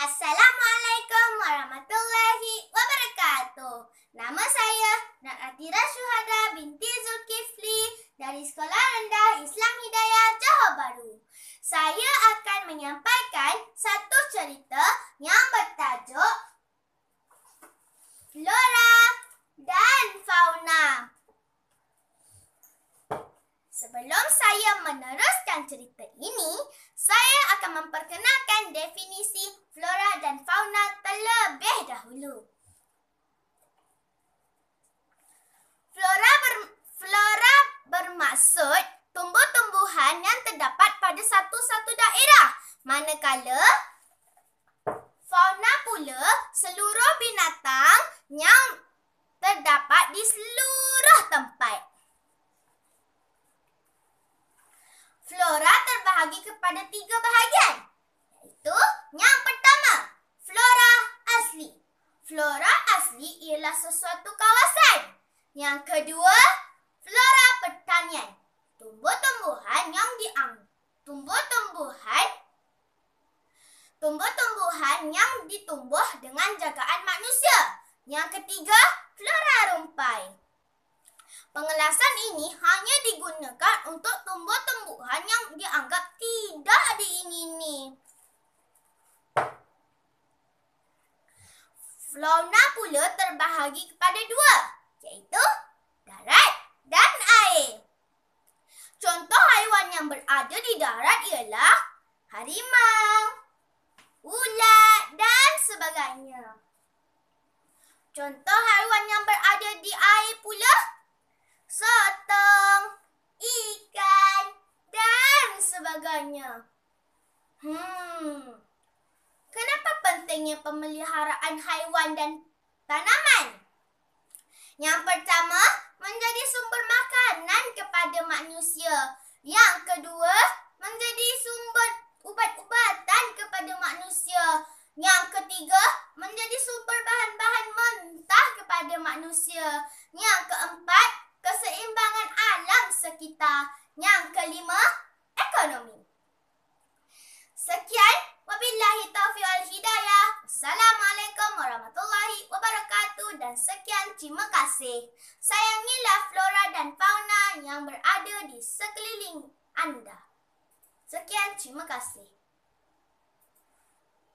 Assalamualaikum warahmatullahi wabarakatuh. Nama saya Natira Syuhada binti Zulkifli dari Sekolah Rendah Islam Hidayah Johor Bahru. Saya akan menyampaikan satu cerita yang bertajuk Flora dan Fauna. Sebelum saya meneruskan cerita ini, saya akan memperkenalkan definisi flora dan fauna terlebih dahulu. Flora ber, flora bermaksud tumbuh-tumbuhan yang terdapat pada satu-satu daerah. Manakala fauna pula seluruh binatang yang terdapat di seluruh tempat. Flora terbahagi kepada tiga bahagian. Iaitu yang pertama, flora asli. Flora asli ialah sesuatu kawasan. Yang kedua, flora pertanian. Tumbuh-tumbuhan yang diang tumbuh-tumbuhan tumbuh-tumbuhan yang ditumbuh dengan jagaan manusia. Yang ketiga, flora rumpai. Pengelasan ini hanya digunakan untuk tumbuh-tumbuhan yang dianggap tidak diingini. Fauna pula terbahagi kepada dua, iaitu darat dan air. Contoh haiwan yang berada di darat ialah harimau, sebagainya. Contoh haiwan yang berada di air pula sotong, ikan dan sebagainya. Hmm. Kenapa pentingnya pemeliharaan haiwan dan tanaman? Yang pertama, menjadi sumber makanan kepada manusia. Yang kedua, menjadi sumber ubat-ubatan kepada manusia. Yang ketiga, menjadi sumber bahan-bahan mentah kepada manusia. Yang keempat, keseimbangan alam sekitar. Yang kelima, ekonomi. Sekian, wabillahi taufiq wal hidayah. Assalamualaikum warahmatullahi wabarakatuh dan sekian terima kasih. Sayangilah flora dan fauna yang berada di sekeliling anda. Sekian, terima kasih.